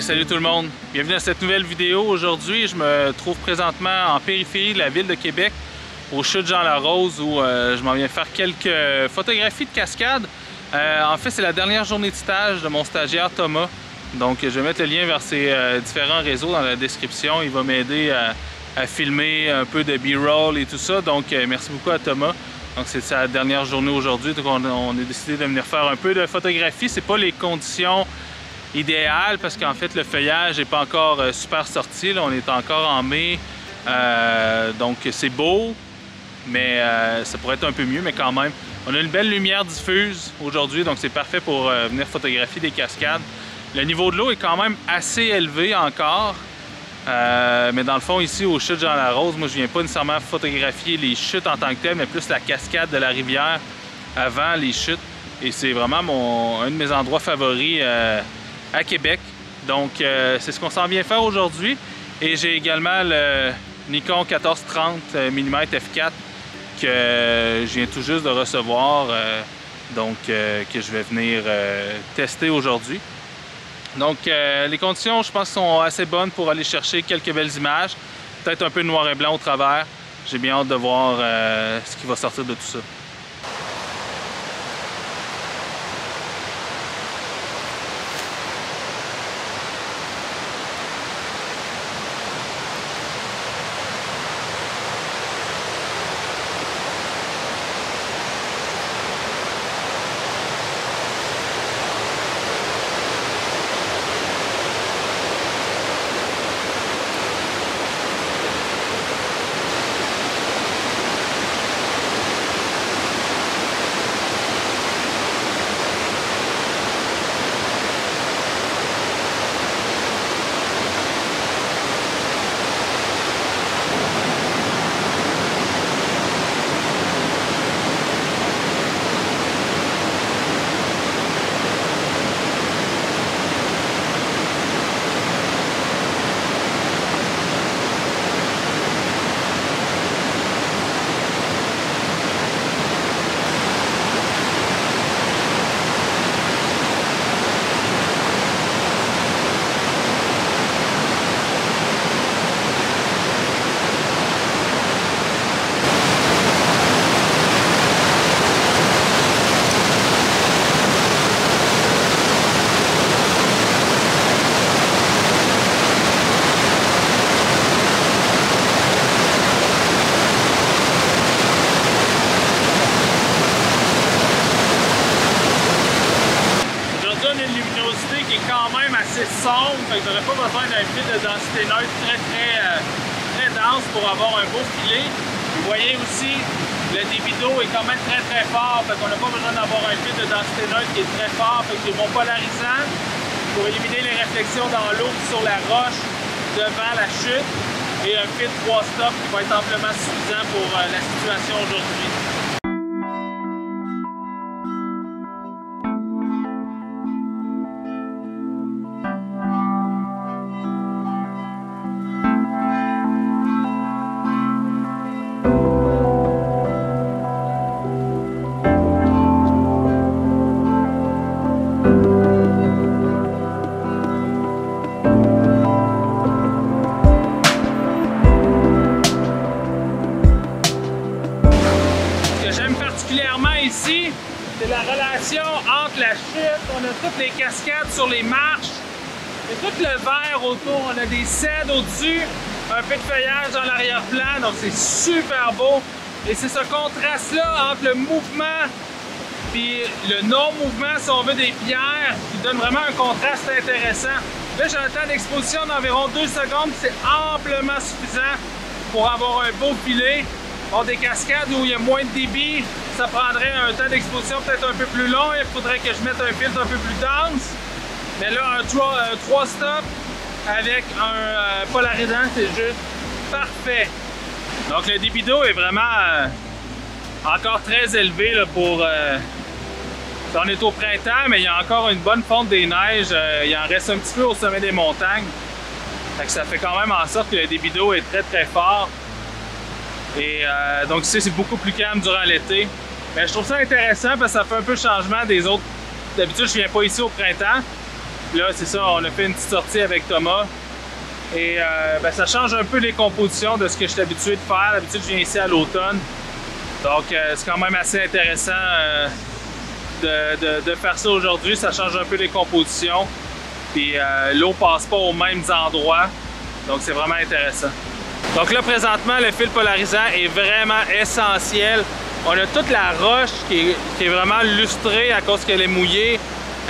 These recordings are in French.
salut tout le monde. Bienvenue à cette nouvelle vidéo. Aujourd'hui, je me trouve présentement en périphérie de la ville de Québec, au chute Jean-Larose, où euh, je m'en viens faire quelques photographies de cascade. Euh, en fait, c'est la dernière journée de stage de mon stagiaire Thomas. Donc, je vais mettre le lien vers ses euh, différents réseaux dans la description. Il va m'aider à, filmer un peu de B-roll et tout ça. Donc, merci beaucoup à Thomas. Donc, c'est sa dernière journée aujourd'hui. Donc, on, on, a décidé de venir faire un peu de photographie. C'est pas les conditions idéal parce qu'en fait le feuillage n'est pas encore euh, super sorti. On est encore en mai. Euh, donc c'est beau, mais euh, ça pourrait être un peu mieux, mais quand même. On a une belle lumière diffuse aujourd'hui, donc c'est parfait pour venir photographier des cascades. Le niveau de l'eau est quand même assez élevé encore. Mais dans le fond, ici au chute Jean Larose, moi je viens pas nécessairement photographier les chutes en tant que telles, mais plus la cascade de la rivière avant les chutes. Et c'est vraiment un de mes endroits favoris à Québec. Donc, euh, c'est ce qu'on s'en vient faire aujourd'hui. Et j'ai également le Nikon 1430 mm f4 que je viens tout juste de recevoir, euh, donc euh, que je vais venir tester aujourd'hui. Donc, les conditions, je pense, sont assez bonnes pour aller chercher quelques belles images. Peut-être un peu noir et blanc au travers. J'ai bien hâte de voir ce qui va sortir de tout ça. Un beau filet. Vous voyez aussi le débit d'eau est quand même très très fort, fait qu'on n'a pas besoin d'avoir un fil de densité neutre qui est très fort, fait j'ai mon polarisant pour éliminer les réflexions dans l'eau sur la roche devant la chute et un fil 3 stop qui va être amplement suffisant pour euh, la situation aujourd'hui. Sur les marches, et tout le vert autour, on a des cèdres au-dessus, un peu de feuillage dans l'arrière-plan, donc c'est super beau. Et c'est ce contraste-là entre le mouvement puis le non-mouvement, si on veut, des pierres, qui donne vraiment un contraste intéressant. Là, j'ai un temps d'exposition d'environ 2 secondes, c'est amplement suffisant pour avoir un beau filet. Bon, des cascades où il y a moins de débit, ça prendrait un temps d'exposition peut-être un peu plus long. Il faudrait que je mette un filtre un peu plus dense. Mais là, un 3, un 3 stop avec un euh, polarisant, c'est juste parfait. Donc le débit d'eau est vraiment euh, encore très élevé là, pour... Euh, on est au printemps, mais il y a encore une bonne fonte des neiges. Euh, il en reste un petit peu au sommet des montagnes. Fait que ça fait quand même en sorte que le débit d'eau est très très fort. Et euh, donc ici, c'est beaucoup plus calme durant l'été. Mais je trouve ça intéressant parce que ça fait un peu changement des autres. D'habitude, je viens pas ici au printemps. Là, c'est ça, on a fait une petite sortie avec Thomas. Et euh, ben, ça change un peu les compositions de ce que je suis habitué de faire. D'habitude, je viens ici à l'automne. Donc, euh, c'est quand même assez intéressant de, de, faire ça aujourd'hui. Ça change un peu les compositions. Puis l'eau passe pas aux mêmes endroits. Donc, c'est vraiment intéressant. Donc là, présentement, le fil polarisant est vraiment essentiel. On a toute la roche qui est, vraiment lustrée à cause qu'elle est mouillée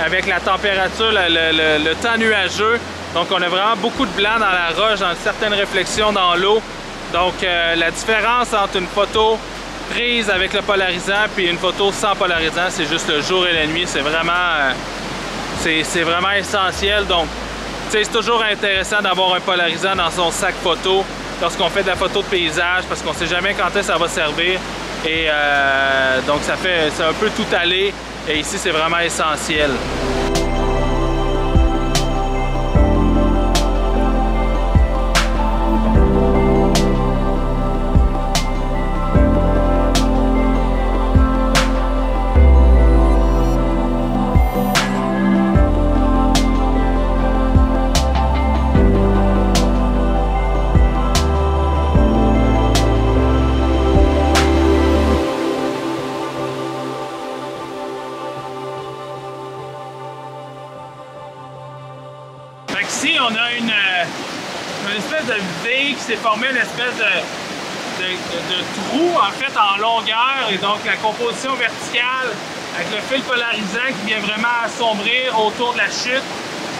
avec la température, le, temps nuageux. Donc on a vraiment beaucoup de blanc dans la roche, dans certaines réflexions dans l'eau. Donc euh, la différence entre une photo prise avec le polarisant puis une photo sans polarisant, c'est juste le jour et la nuit. C'est vraiment, euh, c'est vraiment essentiel. Donc c'est toujours intéressant d'avoir un polarisant dans son sac photo lorsqu'on fait de la photo de paysage parce qu'on ne sait jamais quand est-ce ça va servir. Et euh, donc ça fait un peu tout aller et ici c'est vraiment essentiel. Ici, on a une, euh, une espèce de V qui s'est formée, une espèce de, trou en fait en longueur et donc la composition verticale avec le fil polarisant qui vient vraiment assombrir autour de la chute.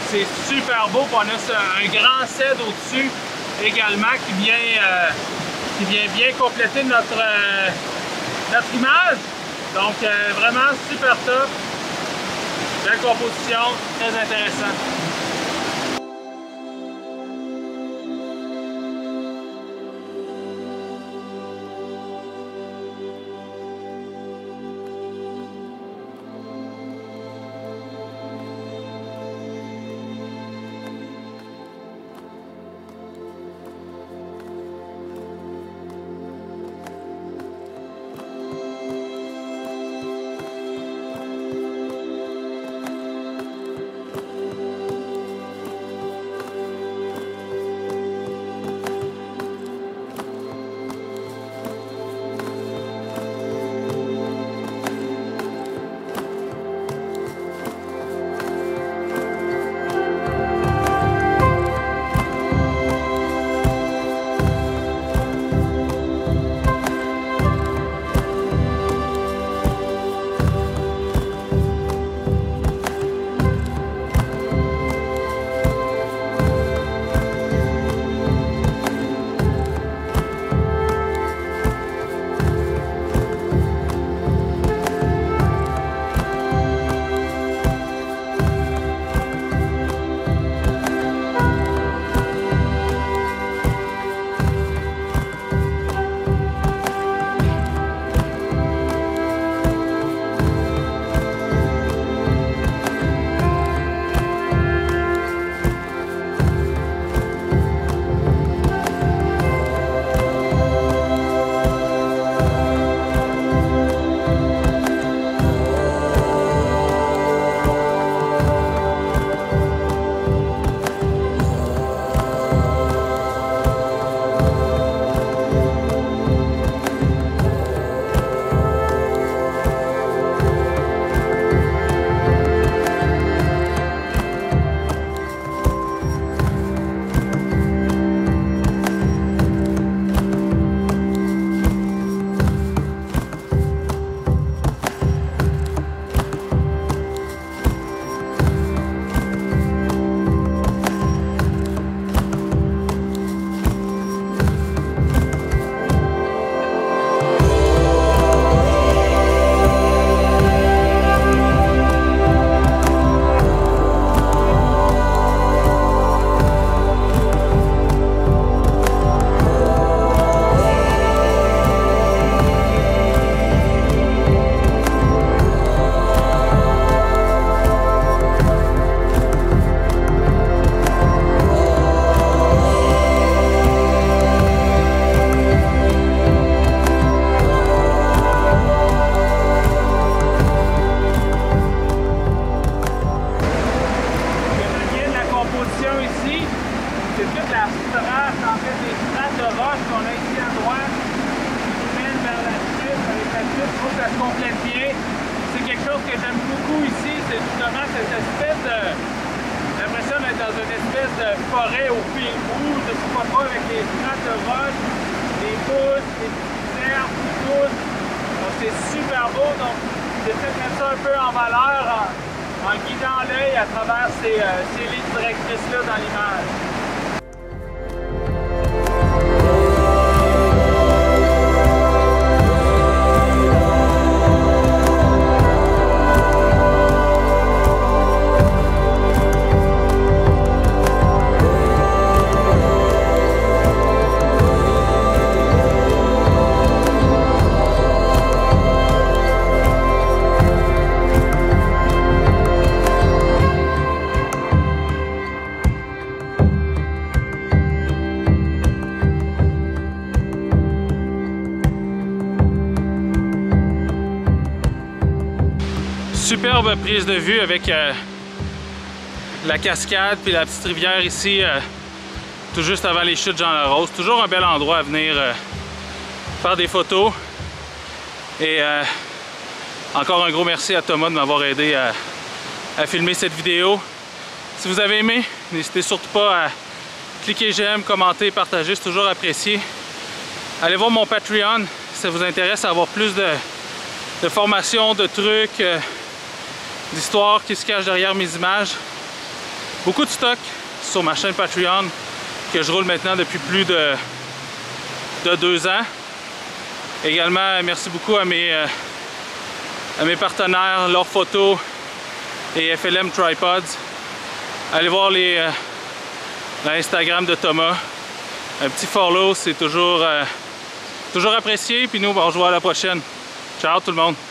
C'est super beau. on a un grand cèdre au-dessus également qui vient, euh, qui vient bien compléter notre, euh, notre image. Donc vraiment super top. Belle composition, très intéressant. Reflète bien. C'est quelque chose que j'aime beaucoup ici, c'est justement cette espèce de... l'impression d'être dans une espèce de forêt au rouge, je sais pas trop, avec les strates de roche, les pousses, les petites herbes, tout. Donc c'est super beau, donc j'essaie de mettre ça un peu en valeur en, en guidant l'œil à travers ces, euh, ces lignes directrices-là dans l'image. Superbe prise de vue avec euh, la cascade puis la petite rivière ici, euh, tout juste avant les chutes Jean Larose. Toujours un bel endroit à venir euh, faire des photos. Et encore un gros merci à Thomas de m'avoir aidé à, filmer cette vidéo. Si vous avez aimé, n'hésitez surtout pas à cliquer j'aime, commenter, partager, c'est toujours apprécié. Allez voir mon Patreon si ça vous intéresse à avoir plus de formations, de trucs, d'histoire qui se cache derrière mes images. Beaucoup de stock sur ma chaîne Patreon que je roule maintenant depuis plus de, de deux ans. Également, merci beaucoup à mes, euh, partenaires, leurs photos et FLM Tripods. Allez voir les euh, l'Instagram de Thomas. Un petit follow, c'est toujours, euh, toujours apprécié. Puis nous, on se voit à la prochaine. Ciao tout le monde!